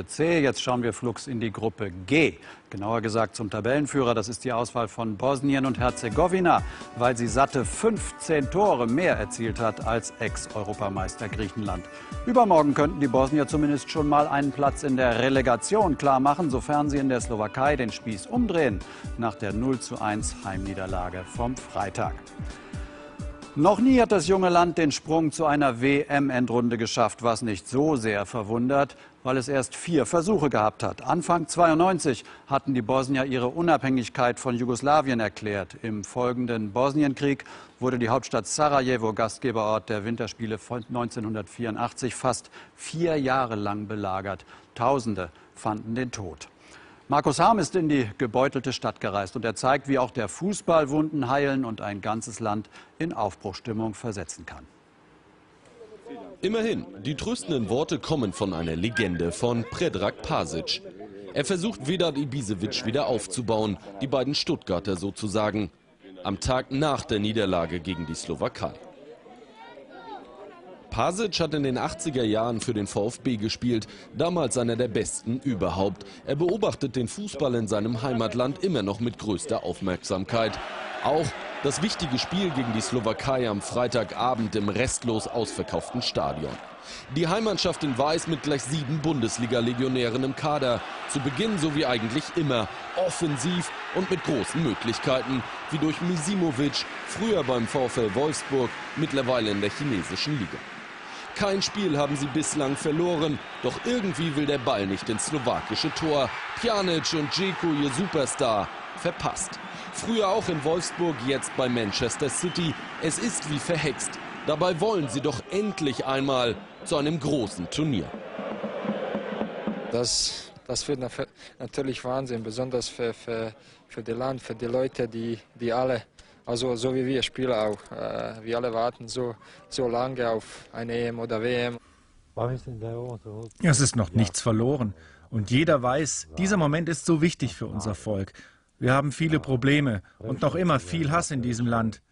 Gruppe C. Jetzt schauen wir flugs in die Gruppe G. Genauer gesagt zum Tabellenführer. Das ist die Auswahl von Bosnien und Herzegowina, weil sie satte 15 Tore mehr erzielt hat als Ex-Europameister Griechenland. Übermorgen könnten die Bosnier zumindest schon mal einen Platz in der Relegation klarmachen, sofern sie in der Slowakei den Spieß umdrehen nach der 0:1 Heimniederlage vom Freitag. Noch nie hat das junge Land den Sprung zu einer WM-Endrunde geschafft, was nicht so sehr verwundert, weil es erst vier Versuche gehabt hat. Anfang 92 hatten die Bosnier ihre Unabhängigkeit von Jugoslawien erklärt. Im folgenden Bosnienkrieg wurde die Hauptstadt Sarajevo Gastgeberort der Winterspiele von 1984 fast vier Jahre lang belagert. Tausende fanden den Tod. Markus Harm ist in die gebeutelte Stadt gereist und er zeigt, wie auch der Fußball Wunden heilen und ein ganzes Land in Aufbruchstimmung versetzen kann. Immerhin, die tröstenden Worte kommen von einer Legende, von Predrag Pasic. Er versucht Vedat Ibisevic wieder aufzubauen, die beiden Stuttgarter sozusagen, am Tag nach der Niederlage gegen die Slowakei. Pasic hat in den 80er Jahren für den VfB gespielt, damals einer der besten überhaupt. Er beobachtet den Fußball in seinem Heimatland immer noch mit größter Aufmerksamkeit. Auch das wichtige Spiel gegen die Slowakei am Freitagabend im restlos ausverkauften Stadion. Die Heimmannschaft in Weiß mit gleich sieben Bundesliga-Legionären im Kader. Zu Beginn so wie eigentlich immer. Offensiv und mit großen Möglichkeiten. Wie durch Misimovic, früher beim VfL Wolfsburg, mittlerweile in der chinesischen Liga. Kein Spiel haben sie bislang verloren, doch irgendwie will der Ball nicht ins slowakische Tor. Pjanic und Dzeko, ihr Superstar, verpasst. Früher auch in Wolfsburg, jetzt bei Manchester City. Es ist wie verhext. Dabei wollen sie doch endlich einmal zu einem großen Turnier. Das, das wird natürlich Wahnsinn, besonders für, für, für das Land, für die Leute, die, die alle also so wie wir spielen auch. Äh, wir alle warten so, so lange auf eine EM oder WM. Es ist noch nichts verloren. Und jeder weiß, dieser Moment ist so wichtig für unser Volk. Wir haben viele Probleme und noch immer viel Hass in diesem Land.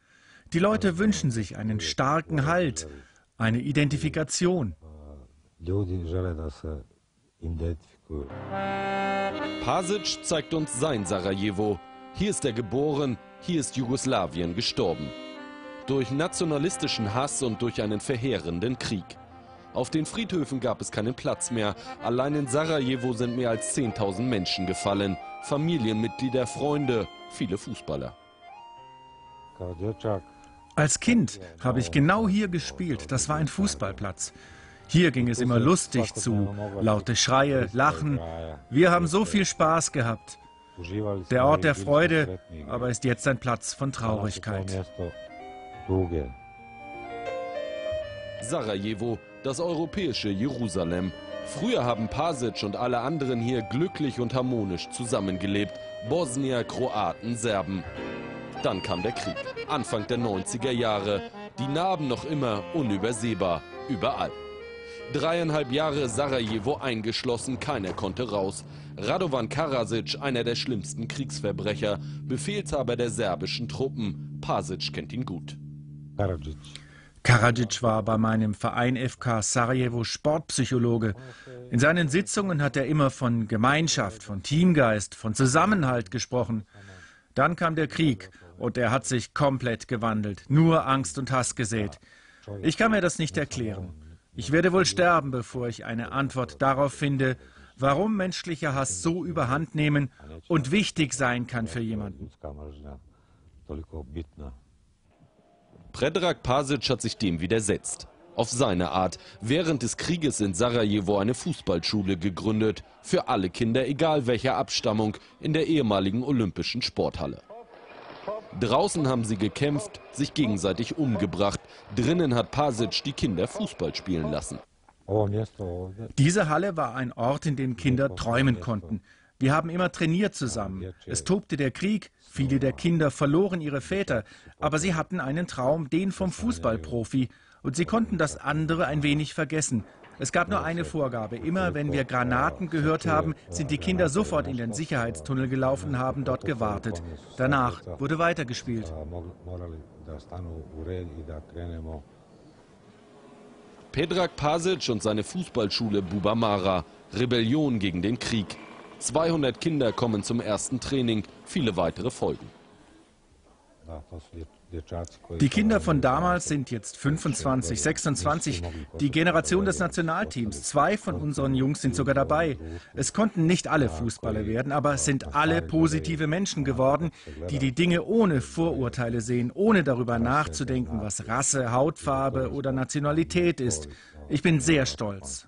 Die Leute wünschen sich einen starken Halt, eine Identifikation. Pasic zeigt uns sein Sarajevo. Hier ist er geboren, hier ist Jugoslawien gestorben. Durch nationalistischen Hass und durch einen verheerenden Krieg. Auf den Friedhöfen gab es keinen Platz mehr. Allein in Sarajevo sind mehr als 10.000 Menschen gefallen. Familienmitglieder, Freunde, viele Fußballer. Als Kind habe ich genau hier gespielt. Das war ein Fußballplatz. Hier ging es immer lustig zu. Laute Schreie, Lachen. Wir haben so viel Spaß gehabt. Der Ort der Freude, aber ist jetzt ein Platz von Traurigkeit. Sarajevo, das europäische Jerusalem. Früher haben Pasic und alle anderen hier glücklich und harmonisch zusammengelebt. Bosnier, Kroaten, Serben. Dann kam der Krieg, Anfang der 90er Jahre. Die Narben noch immer unübersehbar, überall. Dreieinhalb Jahre Sarajevo eingeschlossen, keiner konnte raus. Radovan Karasic, einer der schlimmsten Kriegsverbrecher, Befehlshaber der serbischen Truppen. Pasic kennt ihn gut. Karadzic war bei meinem Verein FK Sarajevo Sportpsychologe. In seinen Sitzungen hat er immer von Gemeinschaft, von Teamgeist, von Zusammenhalt gesprochen. Dann kam der Krieg und er hat sich komplett gewandelt, nur Angst und Hass gesät. Ich kann mir das nicht erklären. Ich werde wohl sterben, bevor ich eine Antwort darauf finde, warum menschlicher Hass so überhand nehmen und wichtig sein kann für jemanden. Predrag Pasic hat sich dem widersetzt. Auf seine Art. Während des Krieges in Sarajevo eine Fußballschule gegründet. Für alle Kinder, egal welcher Abstammung, in der ehemaligen Olympischen Sporthalle. Draußen haben sie gekämpft, sich gegenseitig umgebracht. Drinnen hat Pasic die Kinder Fußball spielen lassen. Diese Halle war ein Ort, in dem Kinder träumen konnten. Wir haben immer trainiert zusammen. Es tobte der Krieg, viele der Kinder verloren ihre Väter, aber sie hatten einen Traum, den vom Fußballprofi, und sie konnten das andere ein wenig vergessen. Es gab nur eine Vorgabe. Immer wenn wir Granaten gehört haben, sind die Kinder sofort in den Sicherheitstunnel gelaufen und haben dort gewartet. Danach wurde weitergespielt. Pedrag Pasic und seine Fußballschule Bubamara. Rebellion gegen den Krieg. 200 Kinder kommen zum ersten Training, viele weitere folgen. Die Kinder von damals sind jetzt 25, 26, die Generation des Nationalteams. Zwei von unseren Jungs sind sogar dabei. Es konnten nicht alle Fußballer werden, aber es sind alle positive Menschen geworden, die die Dinge ohne Vorurteile sehen, ohne darüber nachzudenken, was Rasse, Hautfarbe oder Nationalität ist. Ich bin sehr stolz.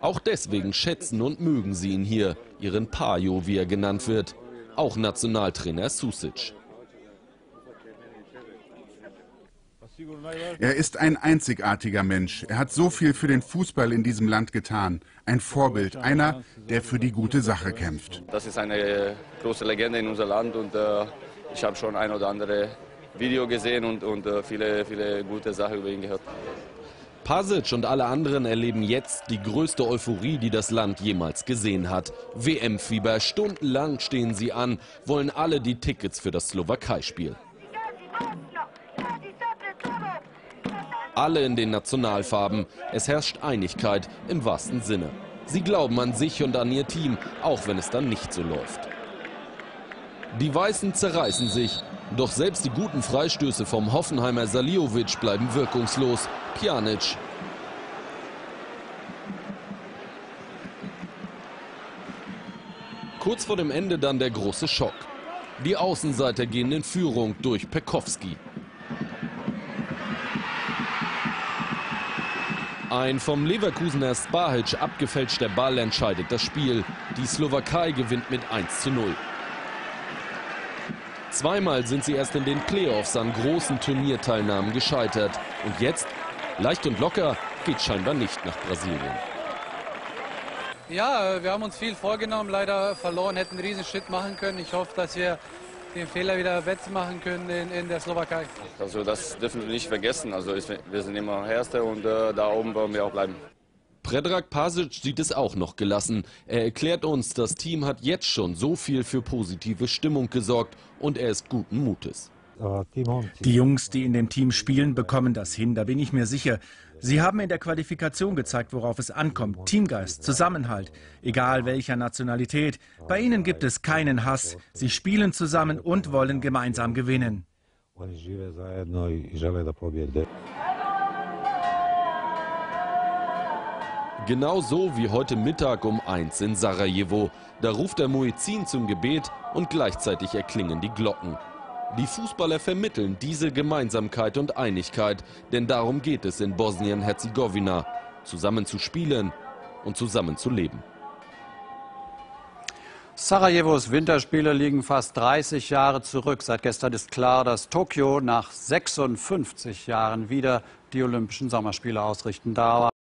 Auch deswegen schätzen und mögen sie ihn hier, ihren Pajo, wie er genannt wird. Auch Nationaltrainer Susic. Er ist ein einzigartiger Mensch. Er hat so viel für den Fußball in diesem Land getan. Ein Vorbild, einer, der für die gute Sache kämpft. Das ist eine große Legende in unserem Land und äh, ich habe schon ein oder andere Video gesehen und, und äh, viele, viele gute Sachen über ihn gehört. Pasic und alle anderen erleben jetzt die größte Euphorie, die das Land jemals gesehen hat. WM-Fieber, stundenlang stehen sie an, wollen alle die Tickets für das Slowakei-Spiel. Alle in den Nationalfarben. Es herrscht Einigkeit im wahrsten Sinne. Sie glauben an sich und an ihr Team, auch wenn es dann nicht so läuft. Die Weißen zerreißen sich, doch selbst die guten Freistöße vom Hoffenheimer Saliovic bleiben wirkungslos. Pjanic. Kurz vor dem Ende dann der große Schock. Die Außenseiter gehen in Führung durch Pekowski. Ein vom Leverkusener Spahic abgefälschter Ball entscheidet das Spiel. Die Slowakei gewinnt mit 1 zu 0. Zweimal sind sie erst in den Playoffs an großen Turnierteilnahmen gescheitert. Und jetzt, leicht und locker, geht scheinbar nicht nach Brasilien. Ja, wir haben uns viel vorgenommen, leider verloren, hätten einen riesen Schritt machen können. Ich hoffe, dass wir den Fehler wieder wettmachen können in, in, der Slowakei. Also das dürfen wir nicht vergessen. Also wir sind immer Erste und äh, da oben wollen wir auch bleiben. Predrag Pasic sieht es auch noch gelassen. Er erklärt uns, das Team hat jetzt schon so viel für positive Stimmung gesorgt und er ist guten Mutes. Die Jungs, die in dem Team spielen, bekommen das hin, da bin ich mir sicher. Sie haben in der Qualifikation gezeigt, worauf es ankommt. Teamgeist, Zusammenhalt, egal welcher Nationalität. Bei ihnen gibt es keinen Hass. Sie spielen zusammen und wollen gemeinsam gewinnen. Genau so wie heute Mittag um eins in Sarajevo. Da ruft der Muezzin zum Gebet und gleichzeitig erklingen die Glocken. Die Fußballer vermitteln diese Gemeinsamkeit und Einigkeit, denn darum geht es in Bosnien-Herzegowina, zusammen zu spielen und zusammen zu leben. Sarajevos Winterspiele liegen fast 30 Jahre zurück. Seit gestern ist klar, dass Tokio nach 56 Jahren wieder die Olympischen Sommerspiele ausrichten darf.